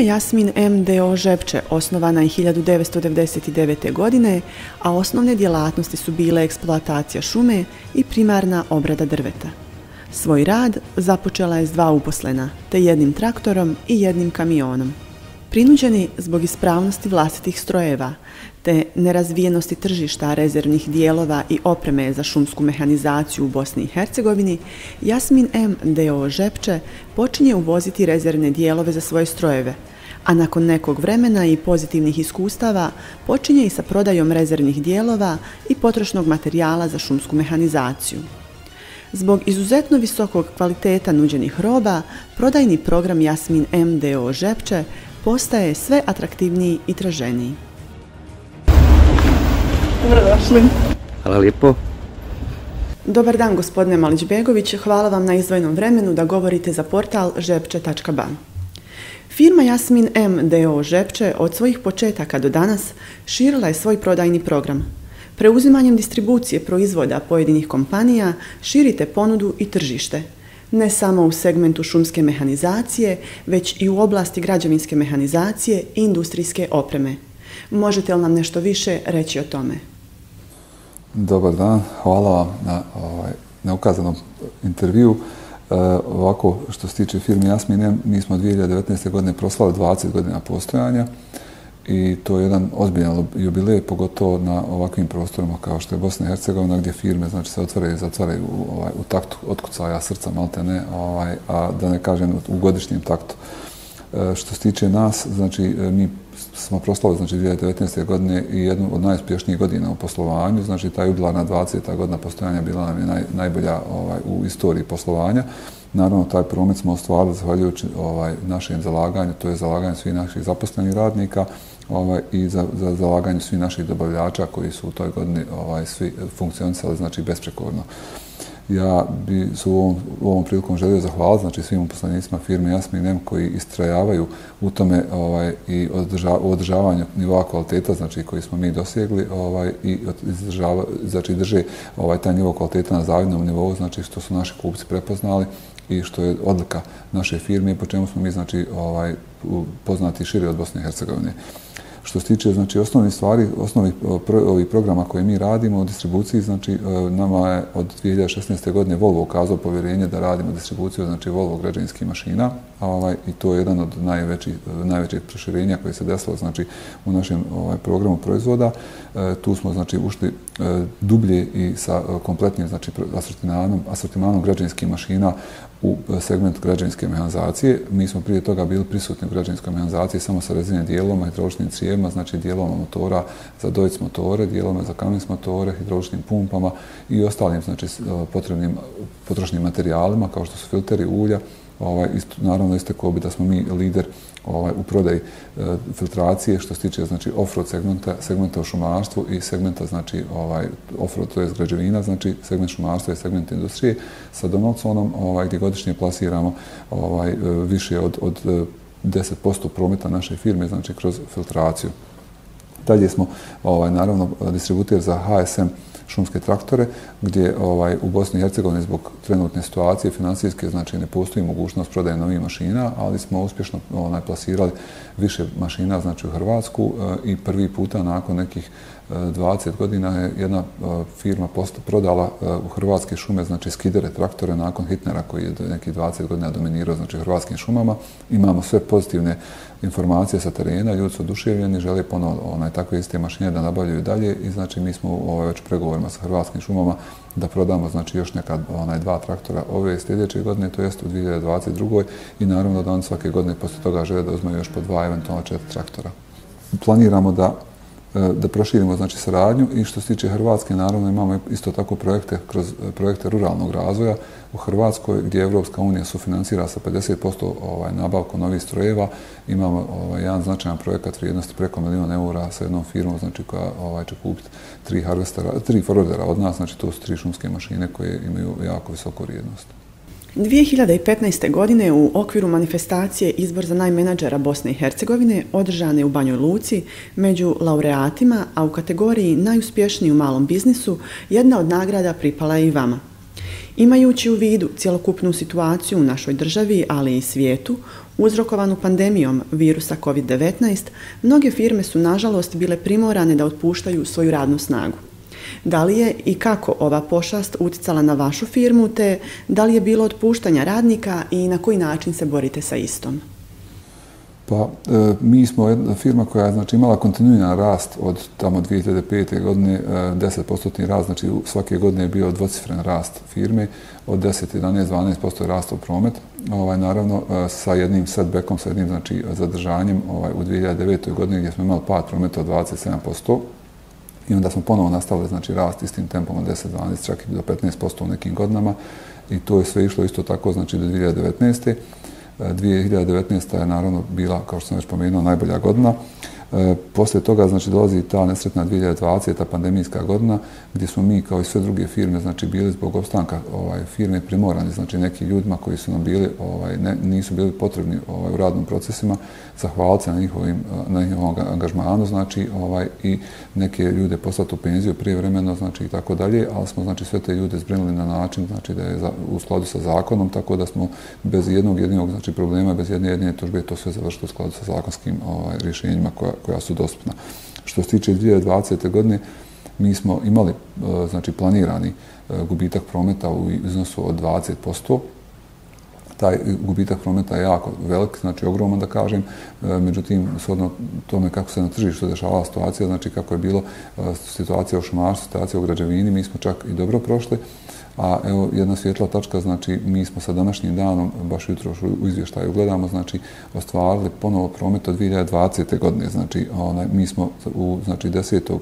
Firma Jasmin MDO Žepče osnovana je 1999. godine, a osnovne djelatnosti su bile eksploatacija šume i primarna obrada drveta. Svoj rad započela je s dva uposlena, te jednim traktorom i jednim kamionom. Prinuđeni zbog ispravnosti vlastitih strojeva, te nerazvijenosti tržišta rezervnih dijelova i opreme za šumsku mehanizaciju u Bosni i Hercegovini, Jasmin M. D.O. Žepče počinje uvoziti rezervne dijelove za svoje strojeve, a nakon nekog vremena i pozitivnih iskustava počinje i sa prodajom rezervnih dijelova i potrošnog materijala za šumsku mehanizaciju. Zbog izuzetno visokog kvaliteta nuđenih roba, prodajni program Jasmin M. D.O. Žepče postaje sve atraktivniji i traženiji. Dobrodošli. Hvala lijepo. Dobar dan, gospodine Malić-Begović. Hvala vam na izdvojnom vremenu da govorite za portal žepče.ba. Firma Jasmin M. D.O. Žepče od svojih početaka do danas širila je svoj prodajni program. Preuzimanjem distribucije proizvoda pojedinih kompanija širite ponudu i tržište. Ne samo u segmentu šumske mehanizacije, već i u oblasti građevinske mehanizacije i industrijske opreme. Možete li nam nešto više reći o tome? Dobar dan, hvala vam na, ovaj, na ukazanom intervju. E, ovako, što se tiče firme Jasmine, mi smo 2019. godine proslali 20 godina postojanja i to je jedan ozbiljan jubilej, pogotovo na ovakvim prostorima kao što je Bosna i Hercegovina, gdje firme znači, se otvaraju i zatvaraju u, ovaj, u taktu otkucaja srca, malte ne, ovaj, a da ne kažem u godišnjem taktu. Uh, E, što se tiče nas, znači, e, mi smo proslali znači 2019. godine i jednu od najuspješnijih godina u poslovanju, znači taj jubilarna 20. godina postojanja bila nam je naj, najbolja ovaj, u istoriji poslovanja. Naravno, taj promet smo ostvarili zahvaljujući ovaj, našem zalaganju, to je zalaganje svih naših zaposlenih radnika ovaj, i za, za zalaganje svih naših dobavljača koji su u toj godini ovaj, svi funkcionisali znači, besprekorno ja bi se u ovom, u ovom prilikom želio zahvaliti znači, svim uposlenicima firme Jasminem koji istrajavaju u tome ovaj, i održa, u održavanju nivoa kvaliteta znači, koji smo mi dosegli ovaj, i izdržava, znači, drže ovaj, taj nivo kvaliteta na zavidnom nivou, znači što su naši kupci prepoznali i što je odlika naše firme po čemu smo mi znači, ovaj, poznati širi od Bosne i Hercegovine. Što se tiče znači osnovnih stvari, osnovnih ovih programa koje mi radimo u distribuciji, znači e, nama je od 2016. godine Volvo ukazao povjerenje da radimo distribuciju znači Volvo građevinskih mašina, ovaj i to je jedan od najvećih najvećih proširenja koje se desilo znači u našem ovaj programu proizvoda. E, tu smo znači ušli e, dublje i sa kompletnim znači asortimanom asortimanom građevinskih mašina u segment građevinske mehanizacije. Mi smo prije toga bili prisutni u građevinskoj mehanizaciji samo sa rezine dijeloma, hidrauličnim cijevima, znači dijeloma motora za dojc motore, dijeloma za kamens motore, hidrauličnim pumpama i ostalim znači, potrebnim potrošnim materijalima kao što su filteri ulja, ovaj, isto, naravno istekao bi da smo mi lider ovaj, u prodaj e, filtracije što se tiče znači, offroad segmenta, segmenta u šumarstvu i segmenta znači, ovaj, offroad, to je građevina, znači segment šumarstva i segment industrije sa Donaldsonom ovaj, gdje godišnje plasiramo ovaj, e, više od, od e, 10% prometa naše firme znači, kroz filtraciju. Dalje smo, ovaj, naravno, distributer za HSM šumske traktore, gdje ovaj, u Bosni i Hercegovini zbog trenutne situacije financijske, znači ne postoji mogućnost prodaje novih mašina, ali smo uspješno onaj, plasirali više mašina znači u Hrvatsku e, i prvi puta nakon nekih 20 godina je jedna e, firma firma prodala e, u Hrvatske šume, znači skidere traktore nakon Hitnera koji je nekih 20 godina dominirao znači Hrvatskim šumama. Imamo sve pozitivne informacije sa terena, ljudi su oduševljeni, žele ponovno onaj, takve iste mašine da nabavljaju dalje i znači mi smo ovaj, već pregovorima sa Hrvatskim šumama da prodamo znači još neka onaj, dva traktora ove sljedeće godine, to jest u 2022. i naravno da oni svake godine posle toga žele da uzmaju još po dva, eventualno četiri traktora. Planiramo da E, da proširimo znači saradnju. I što se tiče Hrvatske naravno imamo isto tako projekte kroz e, projekte ruralnog razvoja. U Hrvatskoj gdje Evropska unija sufinansira sa 50% ovaj nabavku novih strojeva imamo ovaj jedan značajan projekat vrijednosti preko miliona eura sa jednom firmom znači koja ovaj će kupiti tri harvestera tri forwardera od nas. Znači to su tri šumske mašine koje imaju jako visoku vrijednost. 2015. godine u okviru manifestacije Izbor za najmenadžera Bosne i Hercegovine održane u Banjoj Luci među laureatima, a u kategoriji najuspješniji u malom biznisu, jedna od nagrada pripala je i vama. Imajući u vidu cjelokupnu situaciju u našoj državi, ali i svijetu, uzrokovanu pandemijom virusa COVID-19, mnoge firme su nažalost bile primorane da otpuštaju svoju radnu snagu. Da li je i kako ova pošast uticala na vašu firmu, te da li je bilo otpuštanja radnika i na koji način se borite sa istom? Pa, e, mi smo jedna firma koja je znači, imala kontinuiran rast od tamo 2005. godine, e, 10% rast, znači svake godine je bio dvocifren rast firme, od 10, 11, 12% je rastao promet, ovaj, naravno e, sa jednim setbackom, sa jednim znači, zadržanjem ovaj, u 2009. godini gdje smo imali pad prometa od 27%, i onda smo ponovo nastavili znači, rast istim tempom od 10, 12, čak i do 15% u nekim godinama i to je sve išlo isto tako znači, do 2019. 2019. je naravno bila, kao što sam već pomenuo, najbolja godina. E, poslije toga znači dolazi ta nesretna 2020. ta pandemijska godina gdje smo mi kao i sve druge firme znači bili zbog opstanka ovaj firme primorani znači neki ljudima koji su nam bili ovaj ne, nisu bili potrebni ovaj u radnim procesima zahvaliti na njihovim na njihovom angažmanu znači ovaj i neke ljude poslati u penziju prijevremeno znači i tako dalje ali smo znači sve te ljude zbrinuli na način znači da je za, u skladu sa zakonom tako da smo bez jednog jedinog znači problema bez jedne jedine tužbe to sve završilo u skladu sa zakonskim ovaj rješenjima koja koja su dostupna. Što se tiče 2020. godine, mi smo imali e, znači, planirani e, gubitak prometa u iznosu od 20%. Taj gubitak prometa je jako velik, znači ogroman da kažem, e, međutim, shodno tome kako se na tržištu dešavala situacija, znači kako je bilo situacija u šumarstvu, situacija u građevini, mi smo čak i dobro prošli, A evo jedna svjetla tačka, znači mi smo sa današnjim danom, baš jutro u izvještaju gledamo, znači ostvarili ponovo promet od 2020. godine, znači onaj, mi smo u znači 10.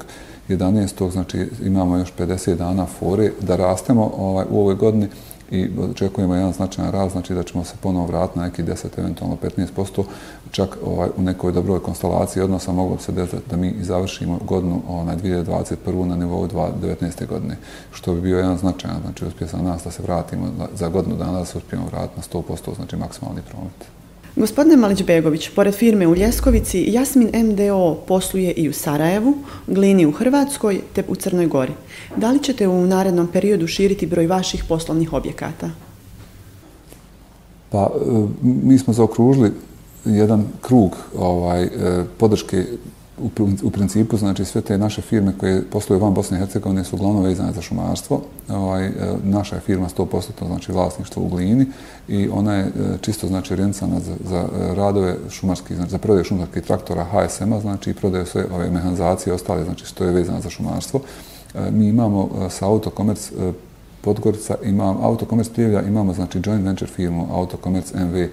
11. znači imamo još 50 dana fore da rastemo ovaj, u ovoj godini, i očekujemo jedan značajan rast, znači da ćemo se ponovo vratiti na neki 10, eventualno 15%, čak ovaj, u nekoj dobroj konstelaciji odnosa moglo bi se desiti da mi završimo godinu onaj, 2021. na nivou 2019. godine, što bi bio jedan značajan, znači uspjeh za nas da se vratimo za godinu dana da se uspijemo vratiti na 100%, znači maksimalni promet. Gospodine Malić-Begović, pored firme u Ljeskovici, Jasmin MDO posluje i u Sarajevu, Glini u Hrvatskoj te u Crnoj Gori. Da li ćete u narednom periodu širiti broj vaših poslovnih objekata? Pa, e, mi smo zaokružili jedan krug ovaj, e, podrške u, u principu, znači sve te naše firme koje posluju van Bosne i Hercegovine su uglavnom vezane za šumarstvo. Ovaj, e, naša je firma 100% znači vlasništvo u Glini i ona je e, čisto znači orijentisana za, za e, radove šumarskih, znači za prodaju šumarskih traktora HSM-a, znači i prodaju sve ove mehanizacije i ostale, znači što je vezano za šumarstvo. Mi imamo sa Autokomerc Podgorica, imamo Autokomerc Pljevlja, imamo znači joint venture firmu Autokomerc MV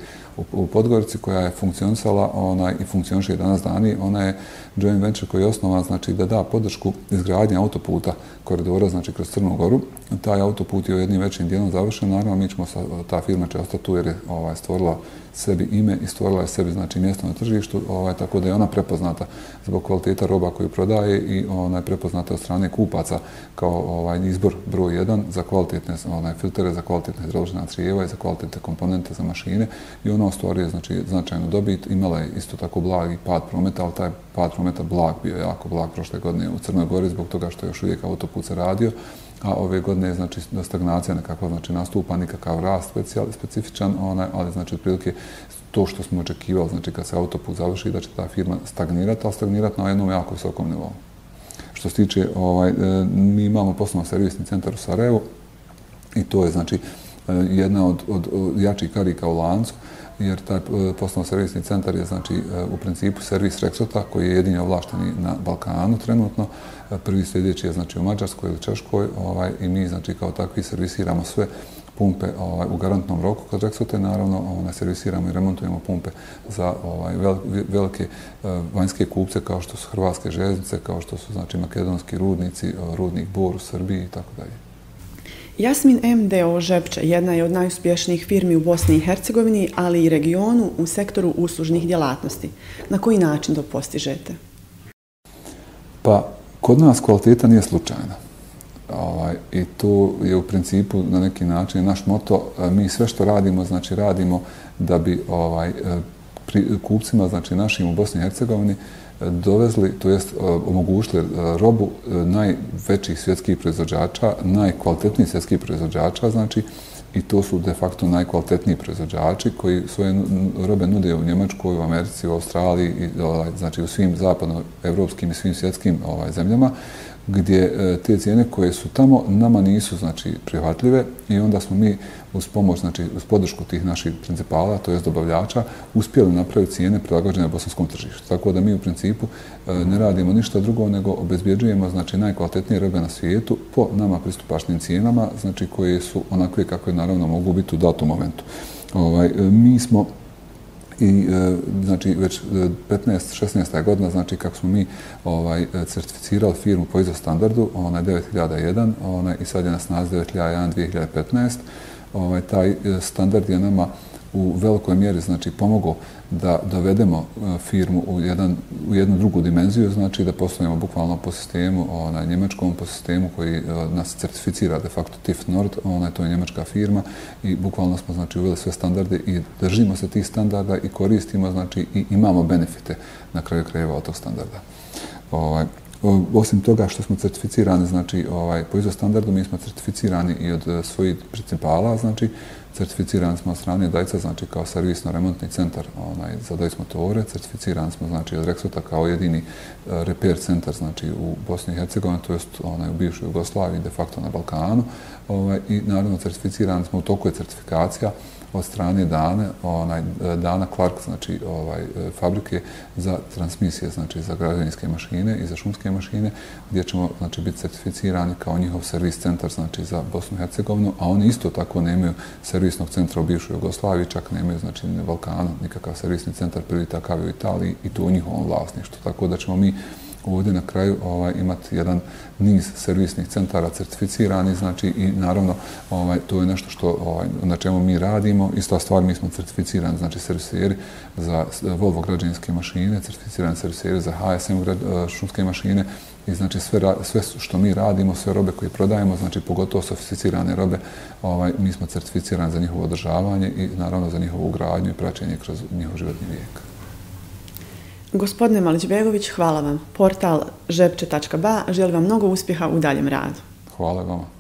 u Podgorici koja je funkcionisala ona i funkcioniše i danas dani. Ona je joint venture koji je osnovan znači, da da podršku izgradnje autoputa koridora znači, kroz Crnu Goru. Taj autoput je u jednim većim dijelom završen. Naravno, mi ćemo sa, ta firma će ostati tu jer je ovaj, stvorila sebi ime i stvorila je sebi znači, mjesto na tržištu, ovaj, tako da je ona prepoznata zbog kvaliteta roba koju prodaje i ona je prepoznata od strane kupaca kao ovaj, izbor broj 1 za kvalitetne onaj, filtere, za kvalitetne hidroložne crijeva i za kvalitetne komponente za mašine i ono ona ostvaruje znači, značajnu dobit. Imala je isto tako blagi pad prometa, ali taj pad prometa blag bio jako blag prošle godine u Crnoj Gori zbog toga što je još uvijek autoput se radio, a ove godine je znači, stagnacija nekakva znači, nastupa, nikakav rast specijal, specifičan, onaj, ali znači otprilike to što smo očekivali, znači kad se autoput završi, da će ta firma stagnirati, ali stagnirati na jednom jako visokom nivou. Što se tiče, ovaj, e, mi imamo poslovno servisni centar u Sarajevu i to je znači Eh, jedna od, od, od jačih karika u lancu, jer taj eh, poslovno servisni centar je znači eh, u principu servis Rexota koji je jedini ovlašteni na Balkanu trenutno. Prvi sljedeći je znači u Mađarskoj ili Češkoj ovaj, i mi znači kao takvi servisiramo sve pumpe ovaj, u garantnom roku kod Rexote. Naravno, ovaj, servisiramo i remontujemo pumpe za ovaj, vel, velike vanjske kupce kao što su Hrvatske željeznice, kao što su znači makedonski rudnici, rudnik Bor u Srbiji i tako dalje. Jasmin MDO Žepče jedna je od najuspješnijih firmi u Bosni i Hercegovini, ali i regionu u sektoru uslužnih djelatnosti. Na koji način to postižete? Pa, kod nas kvaliteta nije slučajna. Ovaj, I to je u principu na neki način naš moto. Mi sve što radimo, znači radimo da bi ovaj, Znači, kupcima, znači našim u Bosni i Hercegovini, e, dovezli, to jest e, omogućili e, robu najvećih svjetskih proizvođača, najkvalitetnijih svjetskih proizvođača, znači, i to su de facto najkvalitetniji proizvođači koji svoje robe nude u Njemačkoj, u Americi, u Australiji, i, ovaj, znači u svim zapadnoevropskim i svim svjetskim ovaj, zemljama, gdje e, te cijene koje su tamo nama nisu znači prihvatljive i onda smo mi uz pomoć, znači uz podršku tih naših principala, to je dobavljača, uspjeli napraviti cijene prilagođene bosanskom tržištu. Tako da mi u principu e, ne radimo ništa drugo nego obezbjeđujemo znači najkvalitetnije robe na svijetu po nama pristupačnim cijenama, znači koje su onakve kakve naravno mogu biti u datom momentu. Ovaj, e, mi smo i e, znači već e, 15 16. godina znači kako smo mi ovaj e, certificirali firmu po ISO standardu ona 9001 ona i sad je na snazi 9001 2015 ovaj taj e, standard je nama u velikoj mjeri znači pomogao da dovedemo e, firmu u jedan u jednu drugu dimenziju znači da poslujemo bukvalno po sistemu onaj, njemačkom po sistemu koji e, nas certificira de facto TIF Nord ona to je njemačka firma i bukvalno smo znači uveli sve standarde i držimo se tih standarda i koristimo znači i imamo benefite na kraju krajeva od tog standarda. Ovaj osim toga što smo certificirani znači ovaj po ISO standardu mi smo certificirani i od e, svojih principala znači certificirani smo od strane Dajca, znači kao servisno-remontni centar onaj, za Dajc motore, certificirani smo znači, od Rexota kao jedini uh, repair centar znači, u Bosni i Hercegovini, to jest onaj, u bivšoj Jugoslaviji, de facto na Balkanu. Ovaj, I naravno certificirani smo, u toku je certifikacija, od strane Dane, onaj, e, Dana Clark, znači ovaj, e, fabrike za transmisije, znači za građevinske mašine i za šumske mašine, gdje ćemo znači, biti certificirani kao njihov servis centar znači, za Bosnu i Hercegovinu, a oni isto tako nemaju servisnog centra u bivšoj Jugoslaviji, čak nemaju znači, na Balkanu nikakav servisni centar, prvi takav u Italiji i to u njihovom vlasništvu. Tako da ćemo mi ovdje na kraju ovaj, imati jedan niz servisnih centara certificirani, znači i naravno ovaj, to je nešto što ovaj, na čemu mi radimo. Ista stvar, mi smo certificirani, znači serviseri za Volvo građanske mašine, certificirani serviseri za HSM eh, šumske mašine i znači sve, sve što mi radimo, sve robe koje prodajemo, znači pogotovo sofisticirane robe, ovaj, mi smo certificirani za njihovo održavanje i naravno za njihovu ugradnju i praćenje kroz njihov životni vijek. Gospodine Malić-Begović, hvala vam. Portal žepče.ba želi vam mnogo uspjeha u daljem radu. Hvala vam.